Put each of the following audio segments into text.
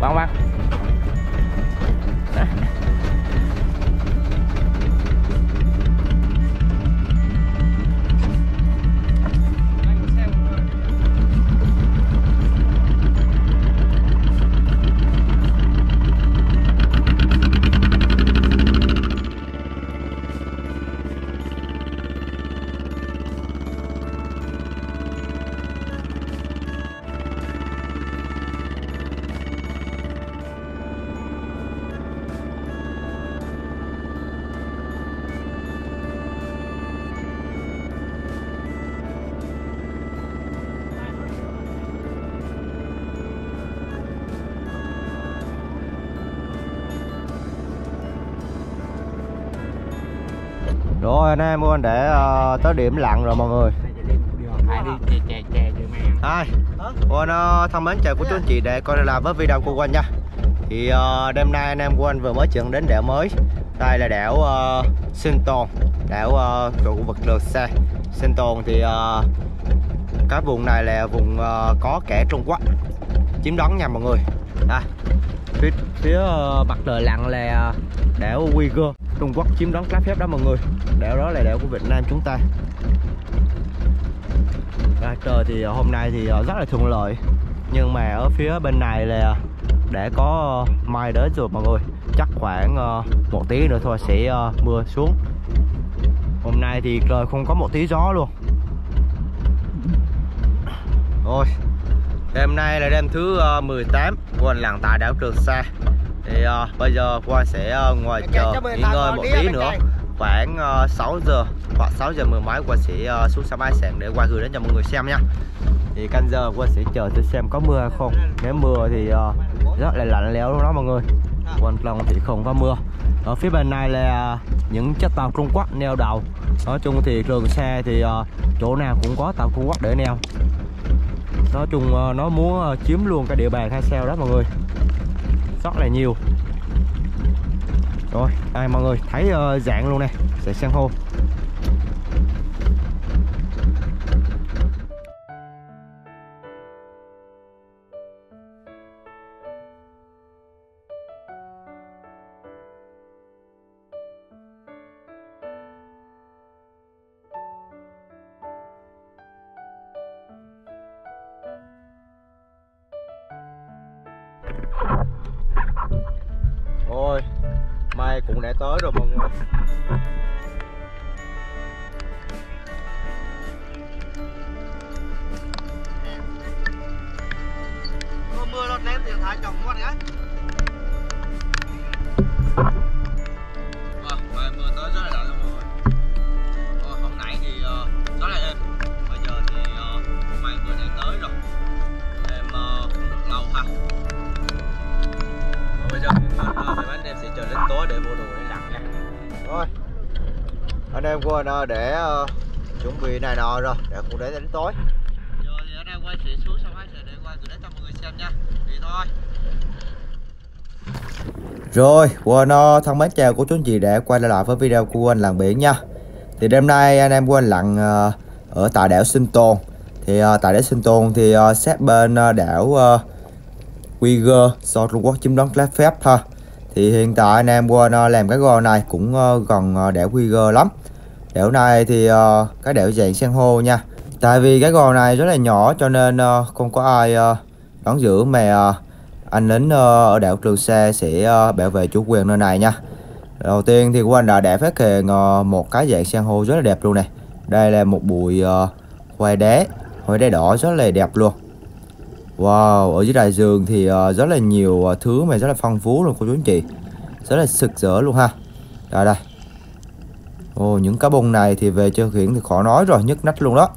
Vâng vâng. Rồi anh em ơi để ờ, tới điểm lặn rồi mọi người. Hai Quên uh, thân mến chào cô chú anh chị để coi làm với video của anh nha. Thì ờ, đêm nay anh em của anh vừa mới chuyển đến đảo mới. Đây là đảo uh, Sinh Tồn Đảo uh, thuộc khu vực lượt xe. Sinh Tồn thì uh, cái vùng này là vùng ờ, có kẻ Trung Quốc. Chiếm đóng nha mọi người. Đây phía, phía ờ, mặt trời lặn là đảo Uyghur. Trung Quốc chiếm đóng lá phép đó mọi người. Đảo đó là đảo của Việt Nam chúng ta. À, trời thì hôm nay thì ờ, rất là thuận lợi. Nhưng mà ở phía bên này là để có mai đến rồi mọi người. Chắc khoảng ờ, một tí nữa thôi sẽ mưa xuống. Hôm nay thì trời không có một tí gió luôn. Rồi Đêm nay là đêm thứ uh, 18 của anh lặn tại đảo Trường Sa. Thì uh, bây giờ Quang sẽ uh, ngồi chờ nghỉ ngơi một tí nữa. Khoảng uh, 6 giờ hoặc 6 giờ mười mấy Quang sẽ uh, xuống sân bay sạn để Quang gửi đến cho mọi người xem nha. Thì canh giờ Quang sẽ chờ thử xem có mưa hay không. Nếu mưa thì uh, rất là lạnh lẽo luôn đó mọi người. Quang Long thì không có mưa. Ở phía bên này là những chiếc tàu Trung Quốc neo đầu Nói chung thì Trường Sa thì uh, chỗ nào cũng có tàu Trung Quốc để neo nói chung ờ, nó muốn ờ, chiếm luôn cái địa bàn hay sao đó mọi người. Rất là nhiều. Rồi, đây mọi người, thấy ờ, dạng luôn nè. Sẽ san hô Của anh uh, để uh, chuẩn bị này nọ rồi Để cũng để đến tối. Giờ thì anh em quay sẽ xuống xong hai sẽ để quay gửi đến cho mọi người xem nha. Đi thôi. Rồi, quên uh, thân mến chào cô chú anh chị đã quay lại với video của anh lặn biển nha. Thì đêm nay anh em của anh lặn uh, ở tại đảo Sinh Tồn. Thì uh, tại đảo Sinh Tồn thì uh, sát bên uh, đảo uh, Uyghur do Trung Quốc chiếm đóng lá phép ha. Thì hiện tại anh em quên uh, làm cái gò này cũng uh, gần uh, đảo Uyghur lắm Đẻo này thì uh, cái đẻo dạng san hô nha. Tại vì cái gò này rất là nhỏ cho nên uh, không có ai uh, đón giữ mà uh, anh lính uh, ở đảo Trường Sa sẽ uh, bảo vệ chủ quyền nơi này nha. Đầu tiên thì của anh đã đã phát hiện uh, một cái dạng san hô rất là đẹp luôn này đây là một bụi uh, hoa đá hoa đá đỏ rất là đẹp luôn. Wow ở dưới đại dương thì uh, rất là nhiều uh, thứ mà rất là phong phú luôn cô chú anh chị. Rất là sực rỡ luôn ha. Đây đây. Ồ, những cá bông này thì về chơi khiển thì khó nói rồi nhức nách luôn đó.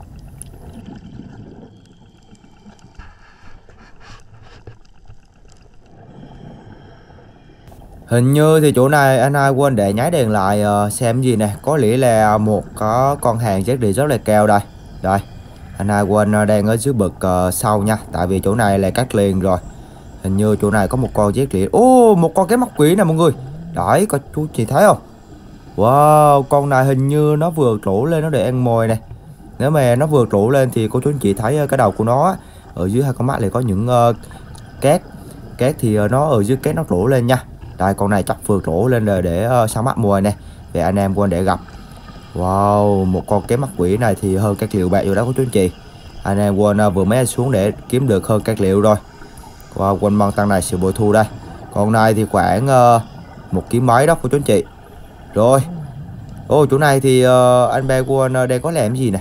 Hình như thì chỗ này anh ai quên để nháy đèn lại ờ, xem gì nè. Có lẽ là một có con hàng chết đi rất là cao đây. Đây Anh ai quên ờ, đang ở dưới bực ờ, sau nha. Tại vì chỗ này là cắt liền rồi. Hình như chỗ này có một con chết đi Ô một con cái mắt quỷ nè mọi người. Đấy có chú chị thấy không? Wow con này hình như nó vừa trổ lên nó để ăn mồi này Nếu mà nó vừa trổ lên thì cô chú anh chị thấy ờ, cái đầu của nó Ở dưới hai con mắt này có những uh, két. Két thì ờ, nó ở dưới két nó trổ lên nha. Đây con này chắc vừa trổ lên rồi để uh, săn mắt mồi này vậy anh em quên để gặp. Wow một con cái mắt quỷ này thì hơn các liệu bạc rồi đó cô chú anh chị. Anh em quên uh, vừa mới xuống để kiếm được hơn các liệu rồi. Wow quên băng tăng này sự bội thu đây. Con này thì khoảng uh, một ký mấy đó cô chú anh chị rồi. Ô chỗ này thì uh, anh Ba Quân ờ, đây có làm gì nè?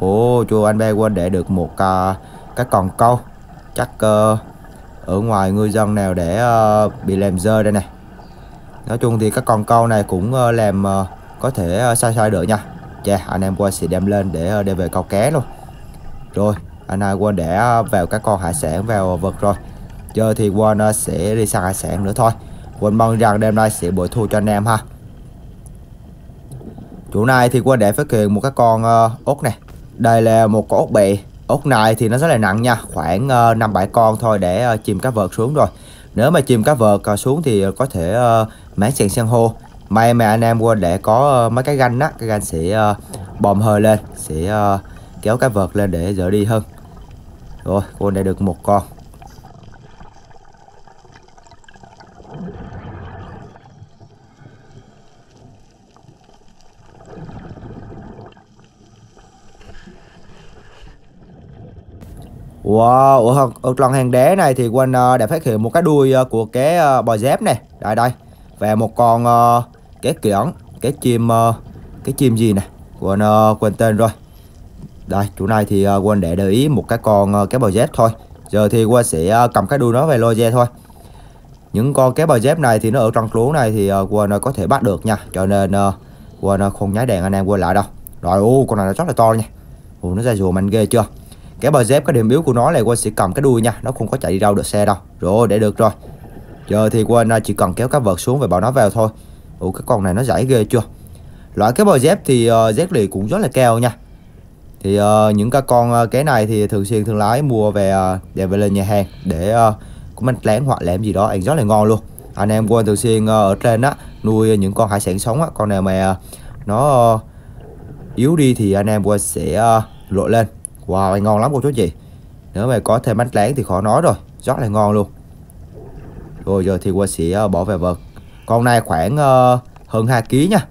Ồ chỗ anh Ba Quân để được một uh, cái còn câu. Chắc uh, ở ngoài ngư dân nào để uh, bị làm rơi đây này Nói chung thì các con câu này cũng uh, làm uh, có thể uh, sai sai được nha. Chà anh em Quân sẽ đem lên để uh, đem về câu cá luôn. Rồi anh hai Quân để uh, vào các con hải sản vào vật rồi. Giờ thì Quân uh, sẽ đi săn hải sản nữa thôi. Quân mong rằng đêm nay sẽ bội thu cho anh em ha. Chỗ này thì qua để phát hiện một cái con uh, ốc này Đây là một con ốc bị Ốc này thì nó rất là nặng nha Khoảng ờ, uh, 5-7 con thôi để uh, chìm cá vợt xuống rồi. Nếu mà chìm cá vợt uh, xuống thì có thể uh, máng sàn san hô. May mà anh em qua để có uh, mấy cái ganh á Cái ganh sẽ uh, bòm hơi lên Sẽ uh, kéo cá vợt lên để dỡ đi hơn. Rồi con đã được một con. Wow, ở, ở lần hàng đế này thì quên uh, ờ, đã phát hiện một cái đuôi uh, của cái uh, bò dép này. Đây đây. Và một con uh, cái kiển Cái chim uh, Cái chim gì nè? Quên uh, quên tên rồi. Đây chỗ này thì uh, quên để để ý một cái con uh, cái bò dép thôi. Giờ thì quên sẽ uh, cầm cái đuôi nó về lôi ra thôi. Những con cái bò dép này thì nó ở trong lúa này thì uh, quên uh, có thể bắt được nha. Cho nên uh, quên uh, không nháy đèn anh em quên lại đâu. Rồi ô con này nó rất là to nha. Ồ nó ra rùa mạnh ghê chưa? Cái bờ dép cái điểm yếu của nó là quên sẽ cầm cái đuôi nha. Nó không có chạy đi đâu được xe đâu. Rồi để được rồi. Giờ thì quên à, chỉ cần kéo cái vợt xuống và bảo nó vào thôi. Ủa cái con này nó giải ghê chưa? Loại cái bờ dép thì uh, dép lì cũng rất là cao nha. Thì uh, những cái con uh, cái này thì thường xuyên thương lái mua về uh, để về lên nhà hàng để uh, cũng anh lén hoặc làm gì đó ăn rất là ngon luôn. Anh em quên thường xuyên uh, ở trên á nuôi những con hải sản sống á con nào mà uh, nó uh, yếu đi thì anh em quên sẽ uh, lội lên. Wow, ngon lắm cô chú chị Nếu mà có thêm bánh láng thì khó nói rồi Rất là ngon luôn. Rồi giờ thì qua sẽ ờ, bỏ về vật Con này khoảng uh, hơn 2 kg nha.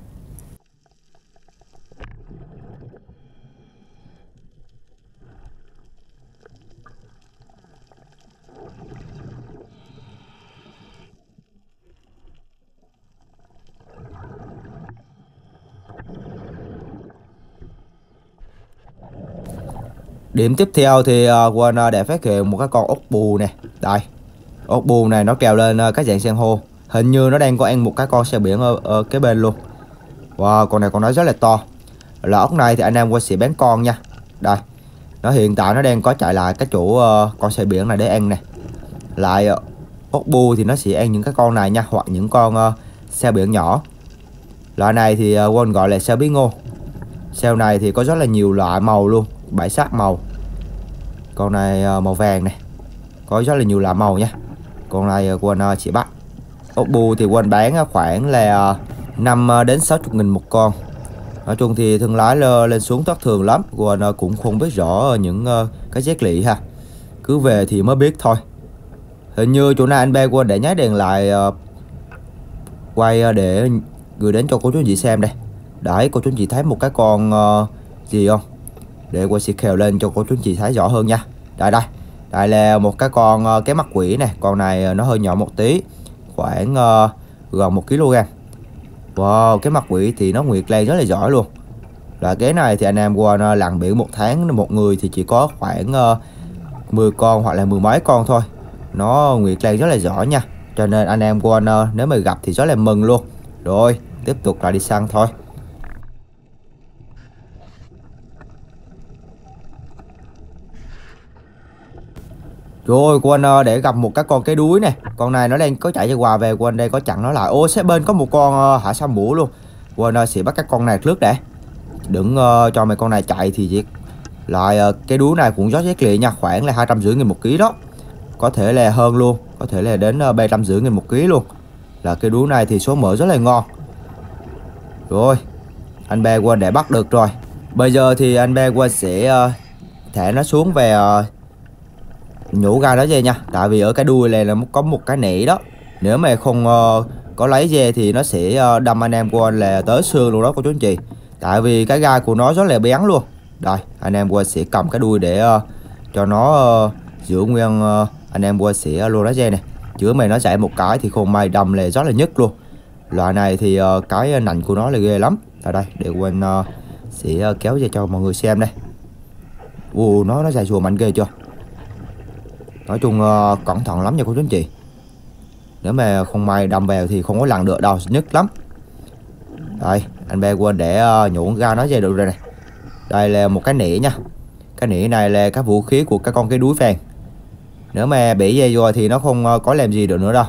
Điểm tiếp theo thì uh, quên để phát hiện một cái con ốc bù nè. Đây Ốc bù này nó trèo lên ờ, uh, cái dạng san hô. Hình như nó đang có ăn một cái con xe biển ở, ở cái bên luôn. Wow con này con nó rất là to. Là ốc này thì anh em qua sẽ bán con nha. Đây Nó hiện tại nó đang có chạy lại cái chỗ uh, con xe biển này để ăn nè. Lại uh, ốc bù thì nó sẽ ăn những cái con này nha Hoặc những con uh, xe biển nhỏ. Loại này thì uh, quên gọi là xe bí ngô. Xe này thì có rất là nhiều loại màu luôn bảy sắc màu con này ờ, màu vàng này. Có rất là nhiều loại màu nha. Con này ờ, quên ờ, chỉ bắt ốc bu thì quên bán khoảng là 5 đến 60 nghìn một con. Nói chung thì thương lái lên xuống thất thường lắm. Quên cũng không biết rõ những cái giác lị ha. Cứ về thì mới biết thôi. Hình như chỗ này anh ba quên để nháy đèn lại quay để gửi đến cho cô chú chị xem đây. Đấy cô chú chị thấy một cái con gì không? Để quay sẽ khều lên cho cô chú chị thấy rõ hơn nha. Đây đây. Đây là một cái con ờ, cái mắt quỷ này con này ờ, nó hơi nhỏ một tí. Khoảng uh, gần một kg wow cái mắt quỷ thì nó nguyệt lan rất là giỏi luôn. Là cái này thì anh em qua lặn biển một tháng một người thì chỉ có khoảng uh, 10 con hoặc là mười mấy con thôi. Nó nguyệt lan rất là giỏi nha. Cho nên anh em qua nếu mà gặp thì rất là mừng luôn. Rồi tiếp tục là đi săn thôi. Rồi ơi, quên ờ, để gặp một cái con cái đuối nè. Con này nó đang có chạy cho quà về quên đây có chặn nó lại. Ô xếp bên có một con ờ, uh, hạ sam mũ luôn. Quên ờ, sẽ bắt cái con này trước để Đừng uh, cho mấy con này chạy thì việc Lại uh, cái đuối này cũng rất rét lịa nha Khoảng là hai trăm rưỡi nghìn một ký đó. Có thể là hơn luôn có thể là đến uh, ba trăm rưỡi nghìn một ký luôn. Là cái đuối này thì số mỡ rất là ngon. Rồi anh ba quên để bắt được rồi. Bây giờ thì anh ba quên sẽ uh, thả nó xuống về uh, nhổ ra đó dê nha. Tại vì ở cái đuôi này là có một cái nỉ đó. Nếu mà không uh, có lấy dê thì nó sẽ uh, đâm anh em của anh là tới xương luôn đó cô chú anh chị. Tại vì cái gai của nó rất là bén luôn. Đây anh em qua sẽ cầm cái đuôi để uh, cho nó uh, giữ nguyên uh, anh em qua sẽ luôn đó dê này. Chứ mày nó chạy một cái thì không may đâm là rất là nhất luôn. Loại này thì uh, cái nành của nó là ghê lắm. Ở đây để quên uh, sẽ uh, kéo ra cho mọi người xem đây. Ồ nó nó dài chùa mạnh ghê chưa? Nói chung uh, cẩn thận lắm nha cô chú anh chị. Nếu mà không may đâm vào thì không có lần được đâu nhất lắm. Đây anh bé quên để ờ, uh, nhuộn ra nó về được rồi này đây là một cái nĩa nha. Cái nĩa này là cái vũ khí của các con cái đuối phèn. Nếu mà bị dây rồi thì nó không uh, có làm gì được nữa đâu.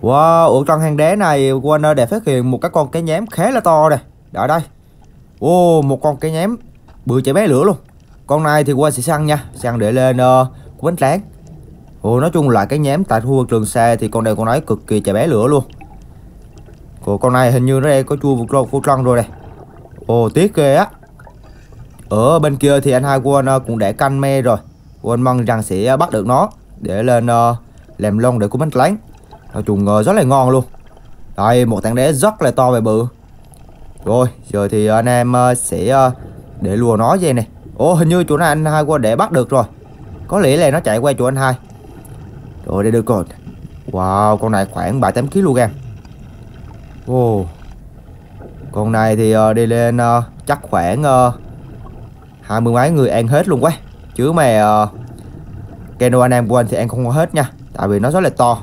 Wow, ở trong hang đá này quên đã phát hiện một cái con cái nhám khá là to này Đó đây. Ô, một con cái nhám bự chạy bé lửa luôn. Con này thì qua sẽ săn nha Săn để lên ờ, uh, bánh tráng Ồ, nói chung là cái nhám tại khu vực trường xa thì con này con nói cực kỳ chạy bé lửa luôn. Ồ, con này hình như nó đây có chua vô, vô trăng rồi này. Ồ, tiếc ghê á. Ở bên kia thì anh hai quân uh, ờ, cũng để canh me rồi. Quân mong rằng sẽ ờ, bắt được nó Để lên uh, làm lon để của bánh láng Nói chung uh, rất là ngon luôn. Đây, một tảng đá rất là to và bự. Rồi, giờ thì anh em uh, sẽ uh, để lùa nó vậy này. Ồ, hình như chỗ này anh hai qua để bắt được rồi. Có lẽ là nó chạy qua chỗ anh hai. Rồi đây được rồi. Wow con này khoảng 7-8 kg Wow Con này thì uh, đi lên uh, chắc khoảng uh, hai mươi mấy người ăn hết luôn quá. Chứ mà uh, Keno anh em quên thì ăn không có hết nha. Tại vì nó rất là to.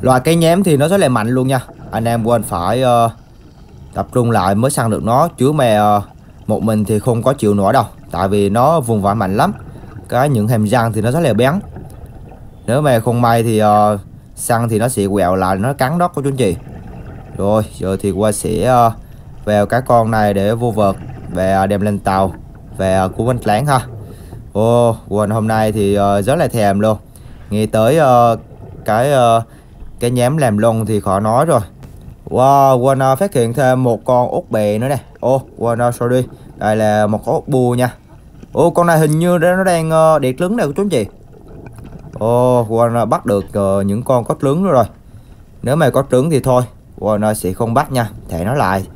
Loại cây nhém thì nó rất là mạnh luôn nha. Anh em quên phải uh, tập trung lại mới săn được nó. Chứ mà uh, một mình thì không có chịu nổi đâu. Tại vì nó vùng vãi mạnh lắm. Cái những hàm răng thì nó rất là bén nếu mà không may thì ờ, uh, săn thì nó sẽ quẹo lại nó cắn đó của chú anh chị. Rồi giờ thì qua sẽ uh, vào cái con này để vô vợt và đem lên tàu và uh, cú bánh láng ha. Ô oh, quên hôm nay thì uh, rất là thèm luôn. Nghe tới uh, cái uh, cái nhám làm lông thì khó nói rồi. Wow quên uh, phát hiện thêm một con út bè nữa nè. Ô oh, quên uh, sorry. Đây là một con út bù nha ô con này hình như nó đang uh, điệt trứng này của chú anh chị. Ồ, oh, Warner ờ, bắt được uh, những con có trứng rồi. Nếu mà có trứng thì thôi Warner ờ, sẽ không bắt nha Thẻ nó lại.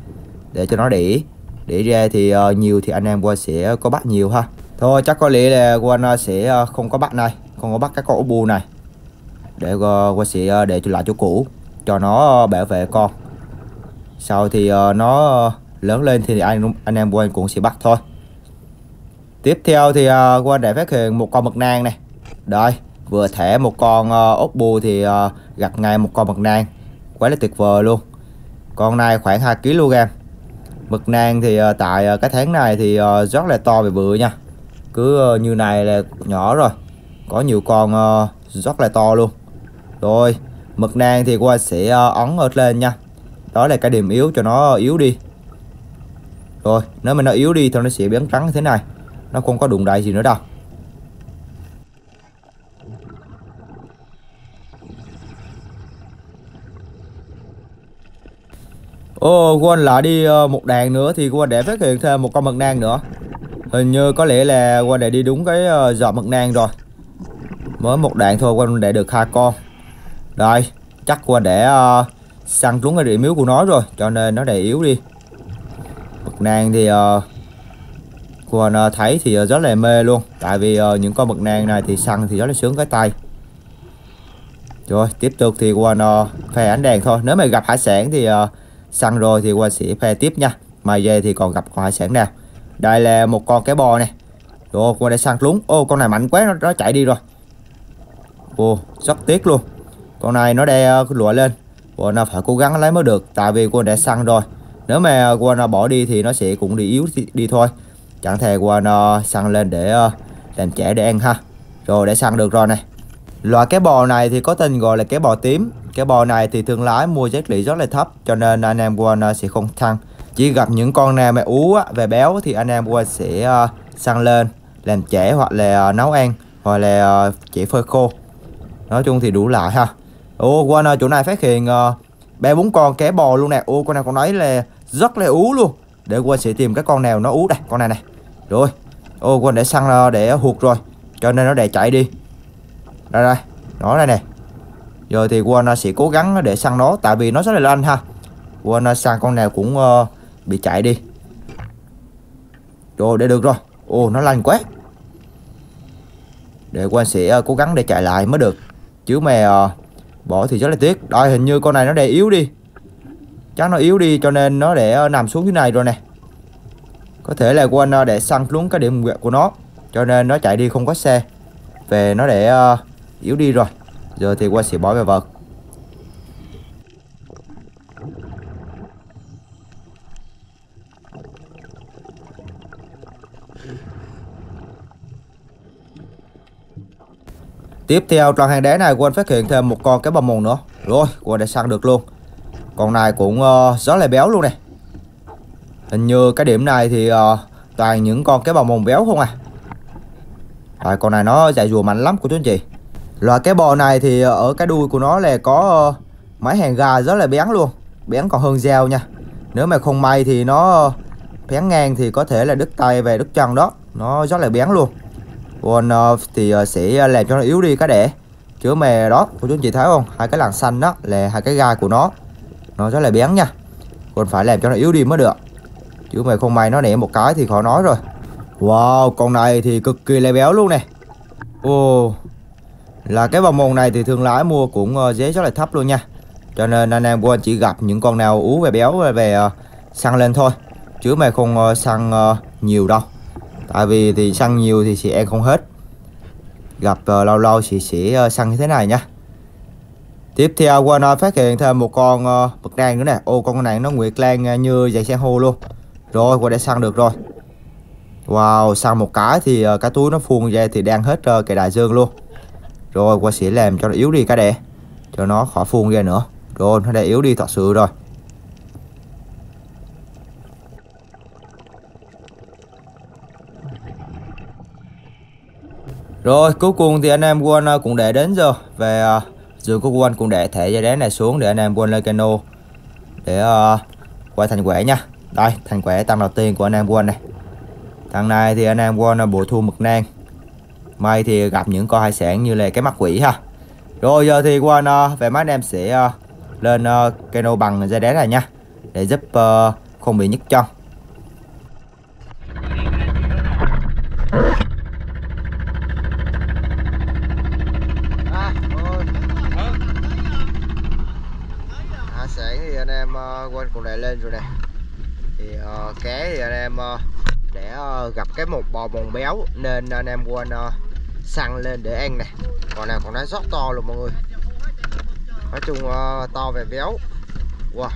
Để cho nó đỉ Đỉ ra thì uh, nhiều thì anh em qua sẽ có bắt nhiều ha. Thôi chắc có lẽ là Warner sẽ uh, không có bắt này Không có bắt cái con ổ bù này. Để uh, sẽ uh, để cho lại chỗ cũ Cho nó uh, bảo vệ con. Sau thì uh, nó uh, lớn lên thì anh anh em quên cũng sẽ bắt thôi. Tiếp theo thì uh, qua để phát hiện một con mực nang này. Đây vừa thẻ một con uh, ốc bu thì à, uh, gặp ngay một con mực nang. Quá là tuyệt vời luôn. Con này khoảng 2 kg. Mực nang thì uh, tại uh, cái tháng này thì uh, rất là to và bự nha. Cứ uh, như này là nhỏ rồi. Có nhiều con uh, rất là to luôn. Rồi mực nang thì qua sẽ uh, ấn ở lên nha. Đó là cái điểm yếu cho nó yếu đi. Rồi nếu mà nó yếu đi thì nó sẽ biến trắng như thế này nó không có đụng đại gì nữa đâu. Ồ, quên lại đi ờ, một đàn nữa thì quên để phát hiện thêm một con mực nang nữa. Hình như có lẽ là quên để đi đúng cái ờ, giọt mực nang rồi. Mới một đạn thôi quên để được hai con. Đây, chắc quên để uh, săn trúng cái điểm yếu của nó rồi Cho nên nó để yếu đi. Mực nang thì uh, còn uh, ờ, thấy thì uh, rất là mê luôn. Tại vì uh, những con mực nang này thì săn thì rất là sướng cái tay. Rồi, tiếp tục thì quên uh, phe ánh đèn thôi. Nếu mà gặp hải sản thì... Uh, săn rồi thì qua sẽ phe tiếp nha. Mà về thì còn gặp con hải sản nào? Đây là một con cái bò này rồi qua đã săn lúng. Ô con này mạnh quá nó, nó chạy đi rồi. Ô rất tiếc luôn. Con này nó đe uh, lụa lên. Qua nó phải cố gắng lấy mới được. Tại vì con đã săn rồi. Nếu mà qua bỏ đi thì nó sẽ cũng đi yếu đi, đi thôi chẳng thể quên săn lên để uh, làm trẻ để ăn ha. Rồi để săn được rồi này. Loại cái bò này thì có tên gọi là cái bò tím. Cái bò này thì thương lái mua giá trị rất là thấp cho nên anh em quên sẽ không thăng. Chỉ gặp những con nào mà ú về béo thì anh em quên sẽ ờ, uh, săn lên làm chẻ hoặc là ờ, nấu ăn hoặc là chỉ phơi khô. Nói chung thì đủ lại ha. Ô quên chỗ này phát hiện uh, ba bốn con cá bò luôn nè. Ô con này con nói là rất là ú luôn để quên sẽ tìm cái con nào nó ú đây. Con này này. Rồi. Ô quên để săn ờ, để hụt rồi. Cho nên nó để chạy đi. Đây đây. Nó đây nè. Giờ thì quên ờ, sẽ cố gắng để săn nó tại vì nó rất là lanh ha. Quên ờ, săn con nào cũng uh, bị chạy đi. Rồi để được rồi. Ô nó lanh quá. Để quên sẽ uh, cố gắng để chạy lại mới được. Chứ mà uh, bỏ thì rất là tiếc. Đây hình như con này nó để yếu đi chắc nó yếu đi cho nên nó để ờ, nằm xuống dưới này rồi nè. Có thể là quên ờ, để săn xuống cái điểm nguyệt của nó. Cho nên nó chạy đi không có xe. Về nó để uh, yếu đi rồi. Giờ thì qua sẽ bỏ về vật Tiếp theo trong hàng đá này quên phát hiện thêm một con cái bầm mùng nữa. Rồi quên đã săn được luôn. Con này cũng uh, rất là béo luôn này. Hình như cái điểm này thì uh, toàn những con cái bào mồm béo không à? Rồi con này nó chạy rùa mạnh lắm của chú anh chị. Loại cái bò này thì ở cái đuôi của nó là có uh, mấy hàng gà rất là bén luôn. Bén còn hơn dao nha. Nếu mà không may thì nó bén ngang thì có thể là đứt tay về đứt chân đó. Nó rất là bén luôn. Còn uh, thì uh, sẽ làm cho nó yếu đi cái đẻ. Chứ mà đó, cô chú anh chị thấy không? Hai cái làn xanh đó là hai cái gai của nó. Nó rất là bén nha. Còn phải làm cho nó yếu đi mới được. Chứ mày không may nó nẻ một cái thì khó nói rồi. Wow con này thì cực kỳ là béo luôn nè. Ồ Là cái vòng mồm này thì thương lái mua cũng ờ, dễ rất là thấp luôn nha. Cho nên anh em quên chỉ gặp những con nào ú về béo về, ờ, săn lên thôi. Chứ mày không ờ, săn nhiều đâu. Tại vì thì săn nhiều thì sẽ ăn không hết. Gặp lâu lâu thì sẽ săn như thế này nha. Tiếp theo qua phát hiện thêm một con uh, bậc đàn nữa nè. Ô con này nó nguyệt lan uh, như dày san hô luôn. Rồi qua để săn được rồi. Wow săn một cái thì uh, cái túi nó phun ra thì đang hết uh, cái đại dương luôn. Rồi qua sẽ làm cho nó yếu đi cái đẻ Cho nó khỏi phun ra nữa. Rồi nó đã yếu đi thật sự rồi. Rồi cuối cùng thì anh em quân cũng để đến rồi Về uh, dù có quên cũng để thẻ dây đá này xuống để anh em quên lên cano Để uh, quay thành quẻ nha. Đây thành quẻ tăng đầu tiên của anh em quên này. Thằng này thì anh em quên ờ, bội thu mực nang. May thì gặp những con hải sản như là cái mắt quỷ ha. Rồi giờ thì quên uh, ờ, về mắt anh em sẽ uh, lên uh, cano bằng dây đá này nha. Để giúp uh, không bị nhức chân À, ôi. Hải sản thì anh em uh, quên cùng đại lên rồi nè. Thì uh, cá thì anh em uh, để uh, gặp cái một bò mồng béo nên anh em quên uh, săn lên để ăn nè. Còn nào còn nó rất to luôn mọi người. Nói chung uh, to về béo. Wow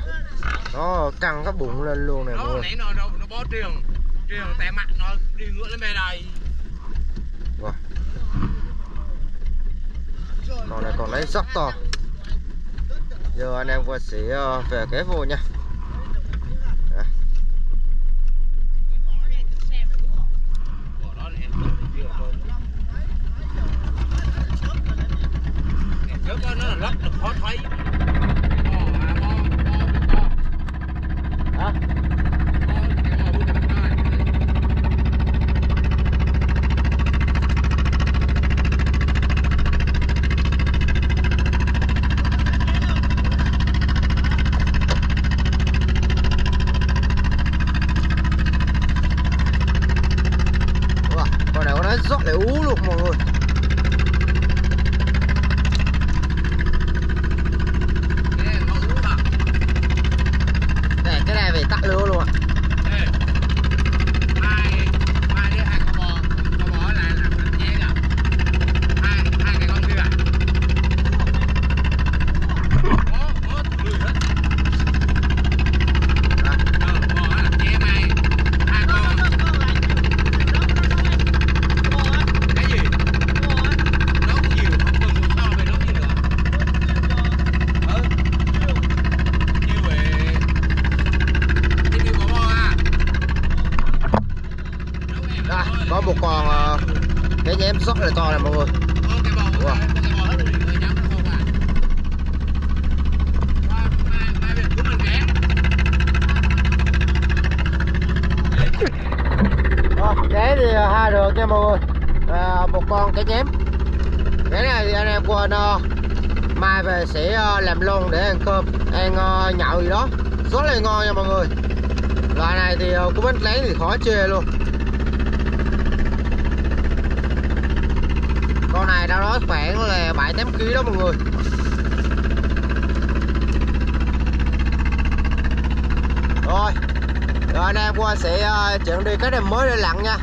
nó căng cái bụng lên luôn nè mọi người. Nãy nó nó, nó bó trường trường tè mặt nó đi ngựa lên bên đây wow. con này còn lấy rất to giờ anh em qua sẽ ờ, về kế vô nha Của nó này, nhiều hơn. Ngày trước á, nó là rất là khó thấy Bò à, bò, bò, bò. Hả? Bò, cái bò bự bự này. Wow, con này nó rất là ú luôn mọi người nha mọi người. À, một con cá nhém cái này thì anh em quên uh, mai về sẽ uh, làm luôn để ăn cơm ăn uh, nhậu gì đó. Rất là ngon nha mọi người. Loại này thì uh, của bánh lén thì khó chê luôn. Con này đâu đó khoảng là bảy tám kg đó mọi người. Rồi. Rồi anh em qua sẽ uh, chuyển đi cái đầm mới để lặn nha.